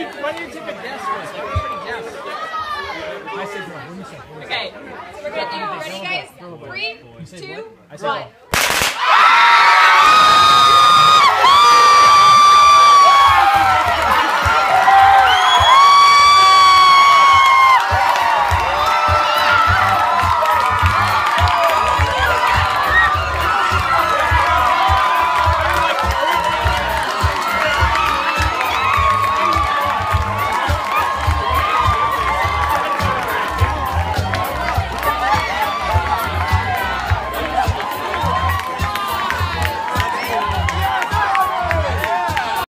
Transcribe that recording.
you, why do you take a guess first? Like, everybody guess. I said no. Okay, we're gonna do, ready guys? Three, two, one.